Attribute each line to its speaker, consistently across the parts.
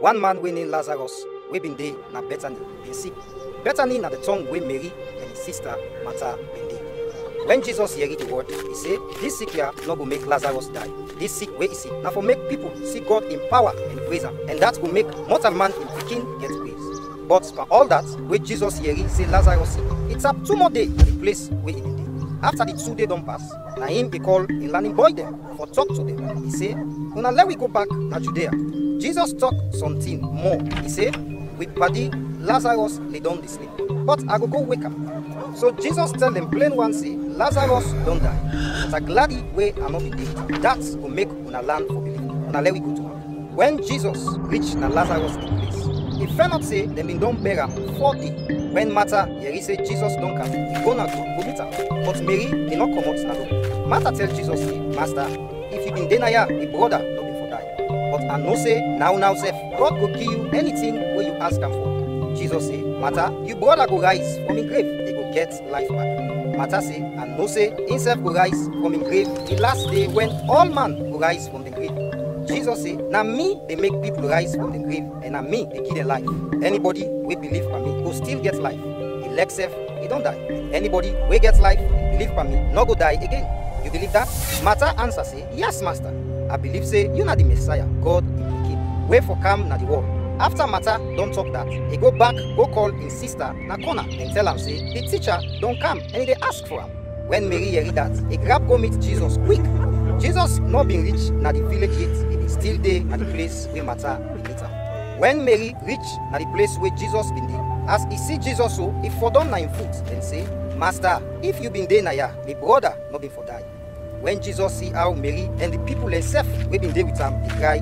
Speaker 1: one man name lazarus wey bin dey na bethany bin sick bethany na the town wey mary and his sister martha bin when jesus hear the word he say this sick here no go make lazarus die. This sick wey e sick na for make people see god in power and praise am and that go make mortal man in pikin get praise. But for all that wey jesus hear say lazarus e tap two more day the place wey e after the two day don pass na him dey call him learning boy dem for talk to dem he say una let we go back na judea. Jesus talk something more. He say we padi lazarus lay don dey sleep. But i go go wake am. So jesus tell them plain one say Lazarus don't die but i gladi wey i no be dead. that go make una land for believe una let we go to am when jesus reach na lazarus fair not say dem bin don bury am four day when martha hear say jesus don come e go go meet am but mary bin no comot na door martha tell jesus master if you bin dey na the brother no bin for die but i know say now now sef god go give you anything wey you ask am for. Jesus say martha you brother go rise from him grave he go get life back. Martha say i know say him sef go rise from him grave the last day when all man go rise from the grave jesus say na me they make people rise from the grave and na me they give them life. Anybody we believe for me go still get life. Elect he don't die. Anybody we get life believe for me no go die again. You believe that? Martha answer say yes master. I believe say you na the messiah god im pikin wey for come na the world after matter, don't talk that. E go back go call his sister na corner and tell am say the teacher don't come and they ask for him. when mary hear that he grab go meet jesus quick. Jesus not bin reach na the village bin still dey at the place bin meet am when mary reach na the place wey jesus bin dey as e see jesus so e for don na im foot and say master if you dey na ya my brother no bin for die. When jesus see how mary and the people themsef wey bin dey with am dey cry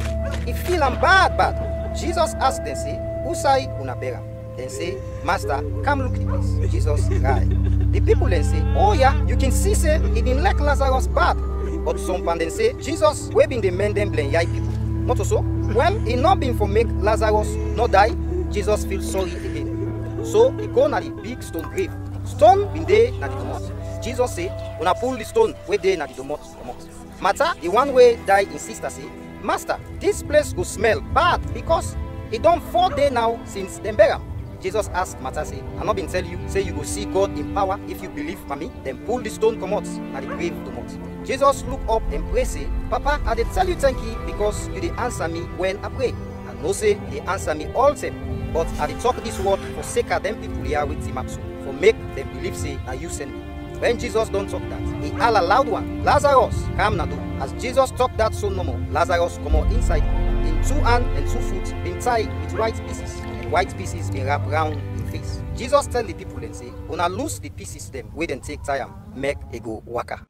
Speaker 1: e feel am bad bad. Jesus ask dem say who side una bury am say master come look the place. Jesus cry. The people dem say oh yeah you can see say e bin like lazarus bad but some um pan dem say jesus wey been the men dem blend yai people not so well e not been for make lazarus not die jesus feel sorry again. So he go na the big stone grave. Stone bin there na the jesus say una pull the stone wey dey na the domot comot martha the one way die im sister say master this place go smell bad because e don four day now since dem bury am jesus asked martha say I not been tell you say you will see god in power. If you believe for me dem pull the stone come out, na the grave come out. jesus look up and pray say papa i dey tell you thank you because you dey answer me when i pray i know say dey answer me all time. But i dey talk this word for sake of them people here with him so for make them believe say na you send me. When jesus don talk that he hala loud one lazarus come na door as jesus talk that so no more, lazarus comot inside. him two hand and two foot bin tied with white pieces and white pieces bin wrap round him face. Jesus tell the people and say una loose the pieces them, wait and take time, make e go waka